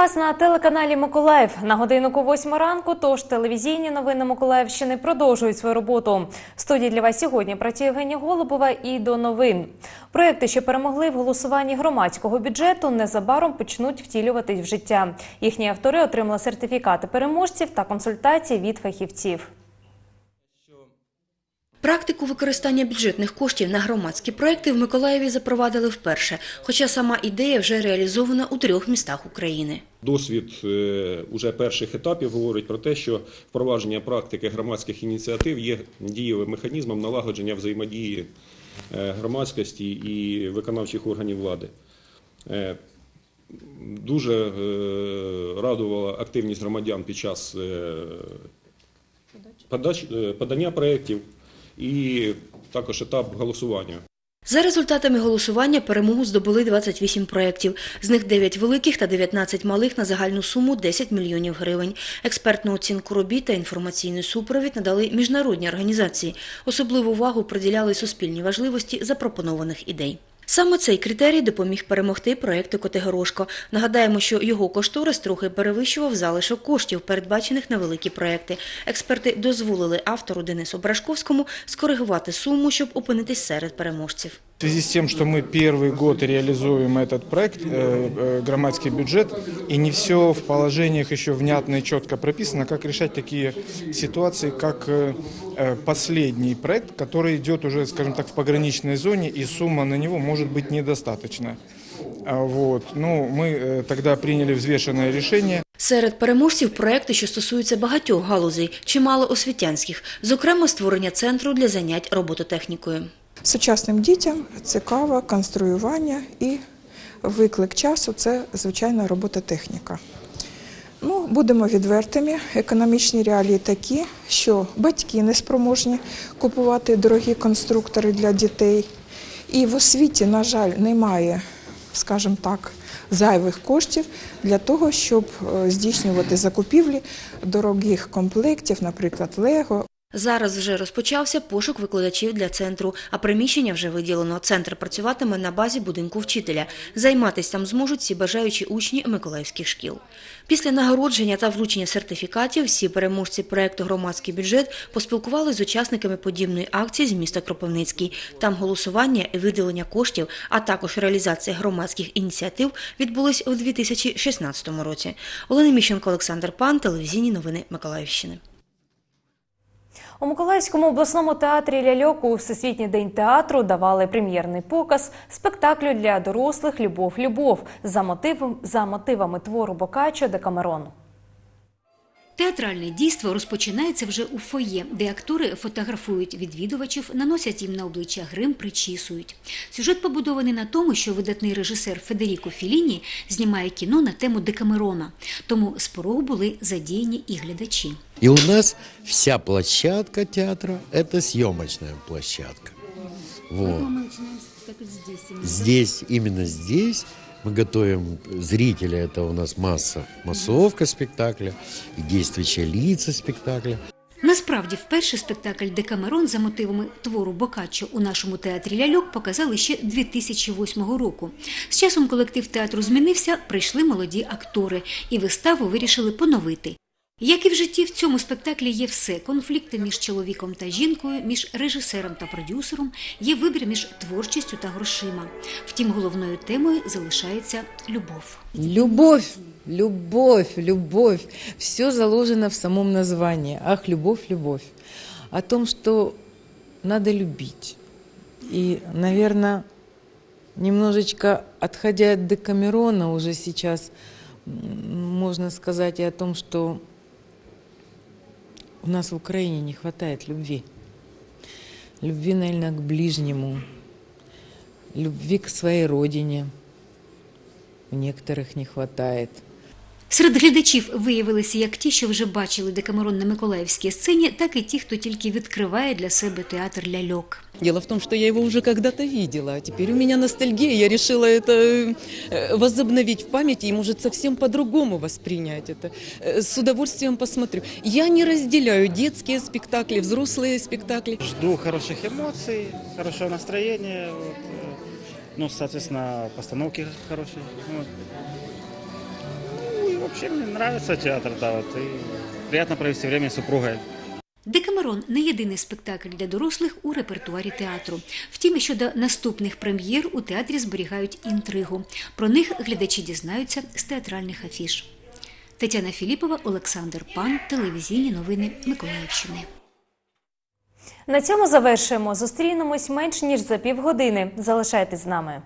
вас на телеканалі Миколаїв на годиннику 8 ранку. Тож телевізійні новини Миколаївщини продовжують свою роботу. В студії для вас сьогодні працює Євгенія Голубова і до новин. Проекти, що перемогли в голосуванні громадського бюджету, незабаром почнуть втілюватись в життя. Їхні автори отримали сертифікати переможців та консультації від фахівців. Практику використання бюджетних коштів на громадські проекти в Миколаєві запровадили вперше, хоча сама ідея вже реалізована у трьох містах України. Досвід е, уже перших етапів говорить про те, що впровадження практики громадських ініціатив є дієвим механізмом налагодження взаємодії е, громадськості і виконавчих органів влади. Е, Дуже радувала активність громадян під час подання проєктів і також етап голосування. За результатами голосування перемогу здобули 28 проєктів. З них 9 великих та 19 малих на загальну суму 10 мільйонів гривень. Експертну оцінку робіт та інформаційний супровід надали міжнародні організації. Особливу увагу приділяли суспільній важливості запропонованих ідей. Саме цей критерій допоміг перемогти проєкту Котигорошко. Нагадаємо, що його кошторис трохи перевищував залишок коштів, передбачених на великі проекти. Експерти дозволили автору Денису Брашковському скоригувати суму, щоб опинитись серед переможців. В связи с тем, что мы первый год реализуем этот проект, э, э, громадский бюджет, и не все в положениях еще внятно и четко прописано, как решать такие ситуации, как э, э, последний проект, который идет уже, скажем так, в пограничной зоне, и сумма на него может быть недостаточная. А Вот. Ну, мы э, тогда приняли взвешенное решение. Серед переможців проекти, що стосуються багатьох галузей, чимало освітянських, зокрема створення центру для занять робототехнікою. Сучасним дітям цікаво конструювання і виклик часу це звичайна робототехніка. Ну, будемо відвертими. Економічні реалії такі, що батьки не спроможні купувати дорогі конструктори для дітей. І в освіті, на жаль, немає, скажімо так, зайвих коштів для того, щоб е, здійснювати закупівлі дорогих комплектів, наприклад, Лего, Зараз вже розпочався пошук викладачів для центру, а приміщення вже виділено. Центр працюватиме на базі будинку вчителя. Займатися там зможуть всі бажаючі учні миколаївських шкіл. Після нагородження та вручення сертифікатів всі переможці проекту Громадський бюджет поспілкувалися з учасниками подібної акції з міста Кропивницький. Там голосування і виділення коштів, а також реалізація громадських ініціатив відбулись у 2016 році. Олена Міщенко, Олександр Пан, телевізійні новини Миколаївщини. У Миколаївському обласному театрі ляльок у Всесвітній день театру давали прем'єрний показ спектаклю для дорослих Любов, любов за мотивом за мотивами твору Бокаччо Декамерон. Театральне дійство розпочинається вже у фоє, де актори фотографують відвідувачів, наносять їм на обличчя грим, причісують. Сюжет побудований на тому, що видатний режисер Федеріко Філіні знімає кіно на тему Декамерона, тому з порогу були задіяні і глядачі. И у нас вся площадка театра – это съемочная площадка. Вот. Здесь, именно здесь мы готовим зрителя, это у нас масса, массовка спектакля и действующие лица спектакля. Насправді, вперше спектакль Декамерон за мотивами твору Бокаччо у нашому театрі ляльок показали ще 2008 року. З часом колектив театру змінився, прийшли молоді актори, і виставу вирішили поновити. Як і в житті, в цьому спектаклі є все: конфлікти між чоловіком та жінкою, між режисером та продюсером, є вибір між творчістю та грошима. Втім, головною темою залишається любов. Любовь, любовь, любовь. Все заложено в самом названии. Ах, любовь, любовь. О том, что надо любить. И, наверное, немножечко отходя от Декамерона, уже сейчас м, можно сказать о том, что у нас в Украине не хватает любви. Любви, наверное, к ближнему, любви к своей родине. У некоторых не хватает. Серед глядачів виявилися як ті, що вже бачили Декамерон на Миколаївській сцені, так і ті, хто тільки відкриває для себе театр ляльок. Дело в том, что я его уже когда-то видела, а теперь у меня ностальгия, я решила это э, возобновить в памяти и, может, совсем по-другому воспринять это. Э, С удовольствием посмотрю. Я не разделяю детские спектакли, взрослые спектакли. Жду хороших эмоций, хорошего настроения, вот, э, ну, соответственно, постановки хорошие. Вот. Вообще мне нравится театр, да, вот, и приятно провести время с супругой. Декамерон не єдиний спектакль для дорослих у репертуарі театру. Втім, щодо наступних прем'єр у театрі зберігають інтригу. Про них глядачі дізнаються з театральних афіш. Тетяна Філіпова, Олександр Пан, телевізійні новини Миколаївщини. На цьому завершуємо. Зустрінемось менш ніж за півгодини. Залишайтесь з нами.